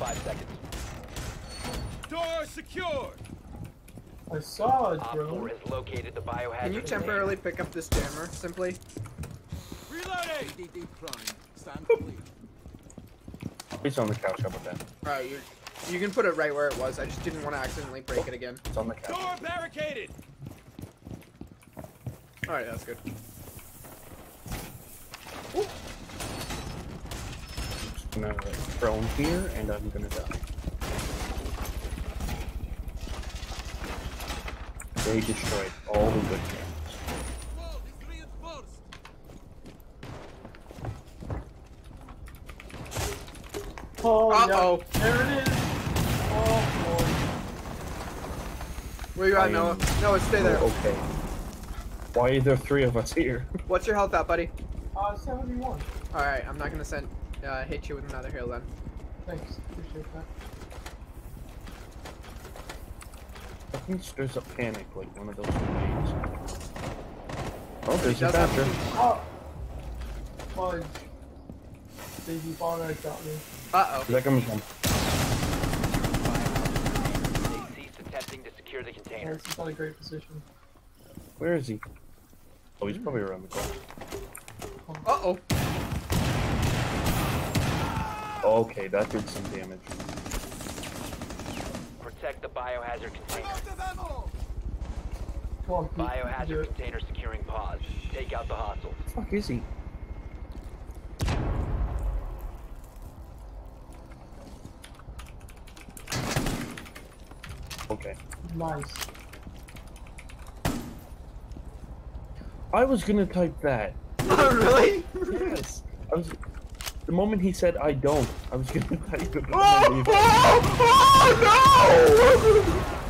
five seconds. Door secured. I saw it, Op bro. 4 has located the biohazard Can you temporarily pick up this jammer, simply? Reloading. DD prime. Stand clear. It's on the couch. How about that? Alright, you you can put it right where it was. I just didn't want to accidentally break it again. It's on the couch. Door barricaded. Alright, that's good. just gonna throw him here, and I'm gonna die. They destroyed all the good cameras. Wall. Oh, Uh-oh. yeah. There it is. Oh, Where you at, I Noah? am- Noah, stay there. Oh, okay. Why are there three of us here? What's your health at, buddy? boy. Uh, 71. Alright, I'm not gonna send uh, hit you with another heal then. Thanks. Appreciate that. I think there's a panic, like one of those grenades. Oh, there's a does badger. Oh! Fudge. Baby Bonner got me. Uh Is that coming from? They ceased attempting to secure the Yeah, container. this is not a great position. Where is he? Oh, he's probably around the corner. oh. Uh oh. Okay, that did some damage. Protect the biohazard container. Out of ammo. Come on, Pete. you can do Biohazard it. container securing pause. Take out the hostile. fuck is he? Okay. Nice. I was gonna type that. Oh, really? Yes. I was. The moment he said I don't, I was gonna type it. but Oh, I'm gonna leave it.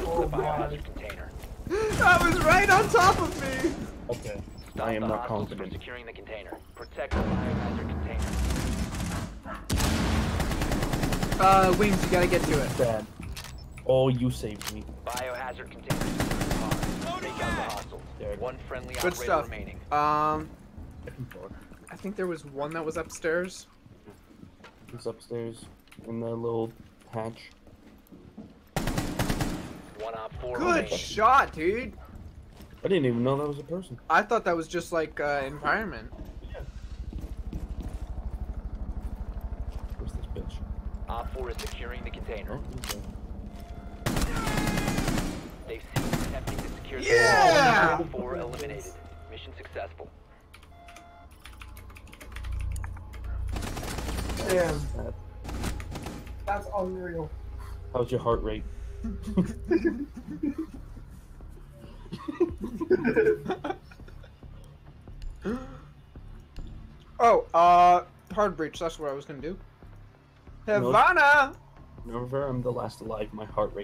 Oh, The God. biohazard oh, that was right on top of me. Okay. Stop I am not confident. securing the container. Protect the biohazard container. Uh, wings, you gotta get to it. Bad. Oh, you saved me. Biohazard container. Take out the hostiles. One friendly Good operator stuff. remaining. Um, I think there was one that was upstairs. He's upstairs in the little hatch. One op four Good remaining. shot, dude. I didn't even know that was a person. I thought that was just like uh, environment. Where's this bitch? Op four is securing the container. Oh, okay. They've ceased attempting to secure the Yeah! container. Op four eliminated. Mission successful. Damn. Bad. That's unreal. How's your heart rate? Oh, uh, hard breach. That's what I was gonna do. No. Havana. Remember, I'm the last alive. My heart rate.